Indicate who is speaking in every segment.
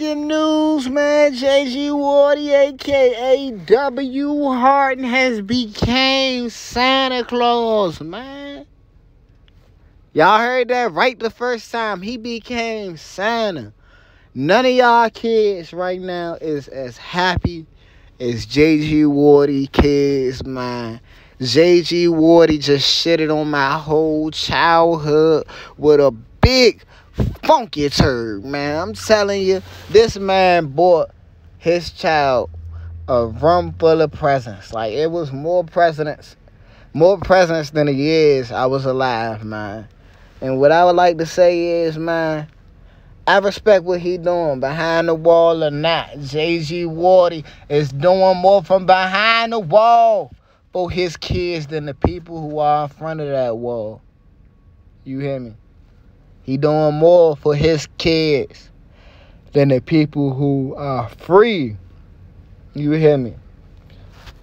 Speaker 1: Breaking news, man. JG Wardy, aka W Harden, has became Santa Claus, man. Y'all heard that right the first time. He became Santa. None of y'all kids right now is as happy as JG Wardy kids, man. JG Wardy just shitted on my whole childhood with a big funky turd, man. I'm telling you, this man bought his child a room full of presents. Like it was more presents, more presents than the years I was alive, man. And what I would like to say is, man, I respect what he doing behind the wall or not. JG Wardy is doing more from behind the wall for his kids than the people who are in front of that wall. You hear me? He doing more for his kids than the people who are free. You hear me?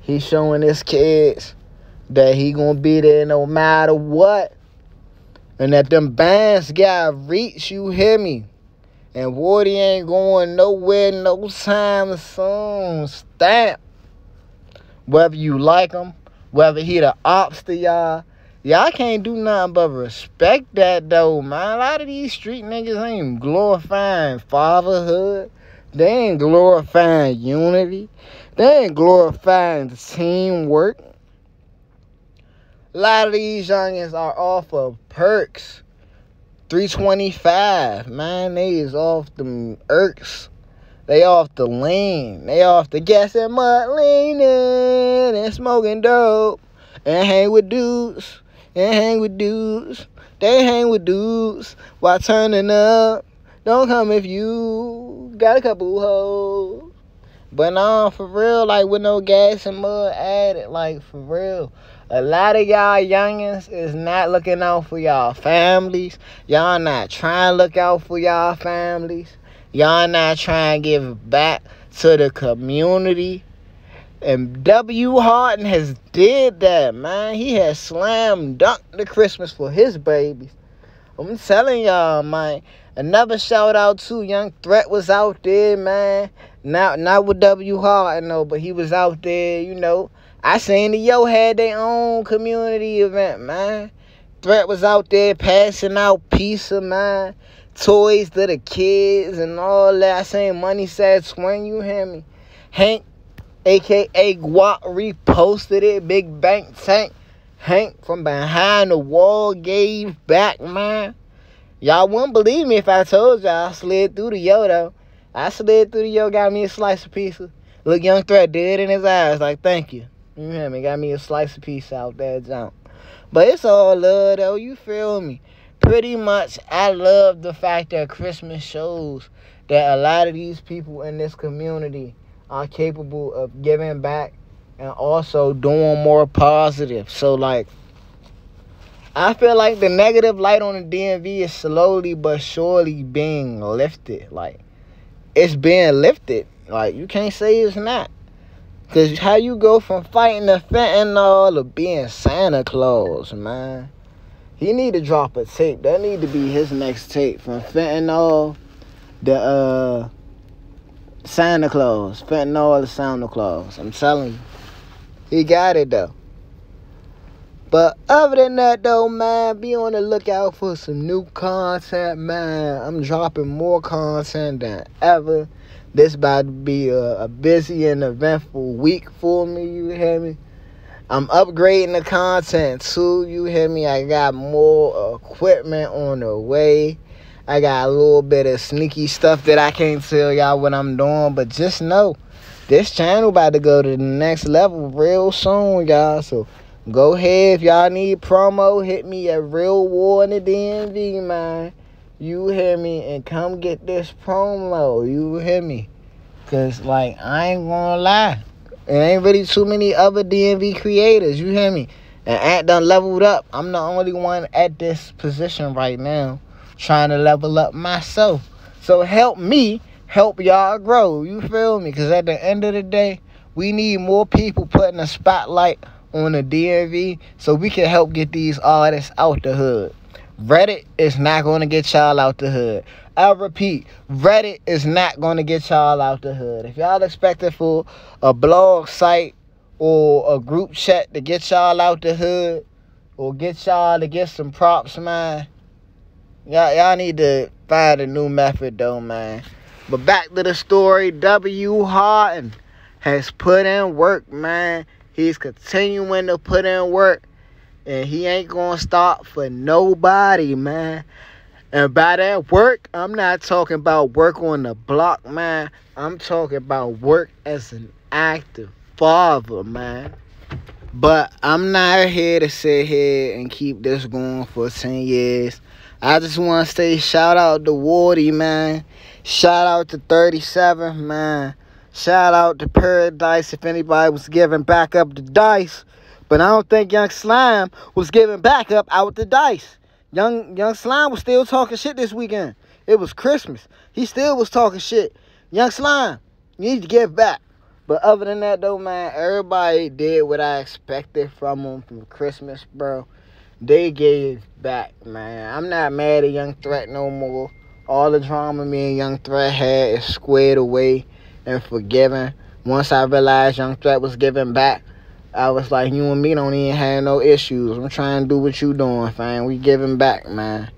Speaker 1: He showing his kids that he gonna be there no matter what. And that them bands got reach, you hear me? And Wardy ain't going nowhere no time soon. Stamp. Whether you like him, whether he the ops to y'all, Y'all can't do nothing but respect that though, man. A lot of these street niggas ain't glorifying fatherhood. They ain't glorifying unity. They ain't glorifying teamwork. A lot of these youngins are off of perks. 325, man. They is off the irks. They off the lean. They off the gas and mud leaning and smoking dope and hang with dudes and hang with dudes. They hang with dudes while turning up. Don't come if you got a couple hoes. But no, for real, like with no gas and mud added, like for real. A lot of y'all youngins is not looking out for y'all families. Y'all not trying to look out for y'all families. Y'all not trying to give back to the community. And W. Harden has did that, man. He has slam dunked the Christmas for his babies. I'm telling y'all, man. Another shout out to Young Threat was out there, man. Not not with W. Harden though, but he was out there, you know. I seen the Yo had their own community event, man. Threat was out there passing out peace of mind, Toys to the kids and all that. I seen Money Said Swing, you hear me? Hank aka Guap, reposted it. Big Bank Tank Hank from behind the wall gave back, man. Y'all wouldn't believe me if I told y'all I slid through the yo though. I slid through the yo, got me a slice of pizza. Look, Young Threat dead in his eyes, like thank you. You hear me? Got me a slice of pizza out there, jump. But it's all love though. You feel me? Pretty much, I love the fact that Christmas shows that a lot of these people in this community are capable of giving back and also doing more positive. So like I feel like the negative light on the DMV is slowly but surely being lifted. Like it's being lifted. Like you can't say it's not. Cause how you go from fighting the fentanyl to being Santa Claus, man. He need to drop a tape. That need to be his next tape from fentanyl, the uh Santa Claus. Fentanyl is Santa Claus. I'm telling you. He got it though. But other than that though, man, be on the lookout for some new content, man. I'm dropping more content than ever. This about to be a, a busy and eventful week for me, you hear me? I'm upgrading the content too, you hear me? I got more equipment on the way. I got a little bit of sneaky stuff that I can't tell y'all what I'm doing, but just know this channel about to go to the next level real soon, y'all. So go ahead if y'all need promo, hit me at Real War in the DMV, man. You hear me and come get this promo. You hear me? Cause like I ain't gonna lie. There ain't really too many other DMV creators, you hear me? And Ant done leveled up. I'm the only one at this position right now trying to level up myself. So help me help y'all grow. You feel me? Because at the end of the day, we need more people putting a spotlight on the DMV so we can help get these artists out the hood. Reddit is not going to get y'all out the hood. I repeat, Reddit is not going to get y'all out the hood. If y'all expecting for a blog site or a group chat to get y'all out the hood or get y'all to get some props, man, y'all, y'all need to find a new method, though, man. But back to the story, W. Harden has put in work, man. He's continuing to put in work. And he ain't gonna stop for nobody, man. And by that work, I'm not talking about work on the block, man. I'm talking about work as an active father, man. But I'm not here to sit here and keep this going for 10 years. I just want to say shout out to Wardy, man. Shout out to 37, man. Shout out to Paradise if anybody was giving back up the dice. But I don't think Young Slime was giving back up out the dice. Young Young Slime was still talking shit this weekend. It was Christmas. He still was talking shit. Young Slime, you need to give back. But other than that, though, man, everybody did what I expected from them from Christmas, bro. They gave back, man. I'm not mad at Young Threat no more. All the drama me and Young Threat had is squared away and forgiven. Once I realized Young Threat was giving back, I was like, you and me don't even have no issues. I'm trying to do what you doing, fam. We giving back, man.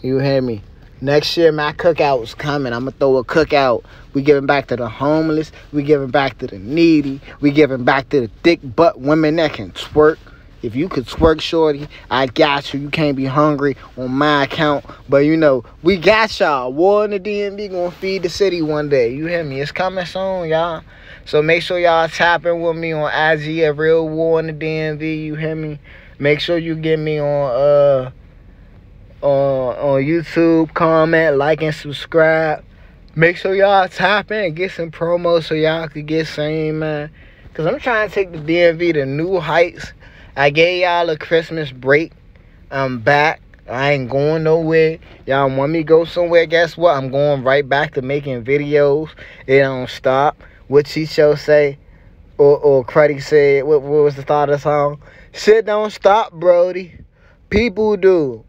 Speaker 1: You hear me? Next year, my cookout is coming. I'm gonna throw a cookout. We giving back to the homeless. We giving back to the needy. We giving back to the thick butt women that can twerk. If you could twerk, shorty, I got you. You can't be hungry on my account. But you know, we got y'all. War in the DMV gonna feed the city one day. You hear me? It's coming soon, y'all. So make sure y'all tapping with me on IG at Real War in the DMV. You hear me? Make sure you get me on uh on on YouTube, comment, like, and subscribe. Make sure y'all tap in, get some promos so y'all could get same man. Cause I'm trying to take the DMV to new heights. I gave y'all a Christmas break. I'm back. I ain't going nowhere. Y'all want me go somewhere? Guess what? I'm going right back to making videos. It don't stop what show say, or or Cruddy said, what, what was the thought of the song? Shit don't stop, Brody. People do.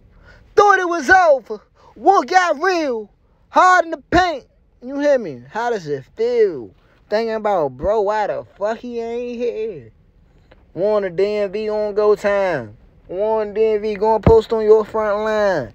Speaker 1: Thought it was over. What got real? Hard in the paint. You hear me? How does it feel? Thinking about, bro, why the fuck he ain't here? Want a DMV on go time. Want DMV going post on your front line.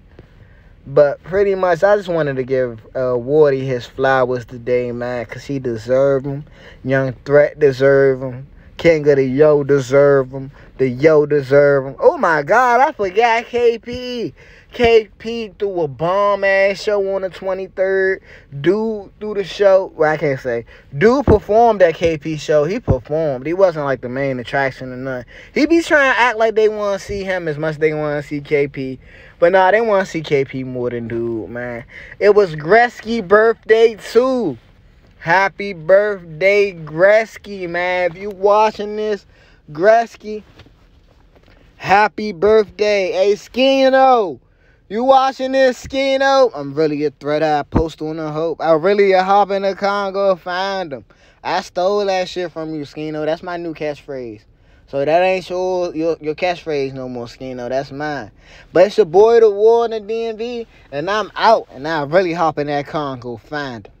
Speaker 1: But pretty much, I just wanted to give uh, Wardy his flowers today, man, because he deserve them. Young Threat deserve them. King of the Yo deserve them. The Yo deserve them. Oh, my God, I forgot KP. KP threw a bomb ass show on the 23rd. Dude threw the show. Well, I can't say. Dude performed that KP show. He performed. He wasn't like the main attraction or nothing. He be trying to act like they want to see him as much as they want to see KP. But nah, they want to see KP more than dude, man. It was Gretzky birthday too. Happy birthday, Gretzky, man. If you watching this, Gretzky, happy birthday. Hey, Skino. You watching this, Skino? I'm really a threat I post on the hope. I really a hop in the Congo find them. I stole that shit from you, Skino. That's my new catchphrase. So that ain't your your, your catchphrase no more, Skino. That's mine. But it's your boy, the war in the DMV, and I'm out. And I really hop in that Congo find them.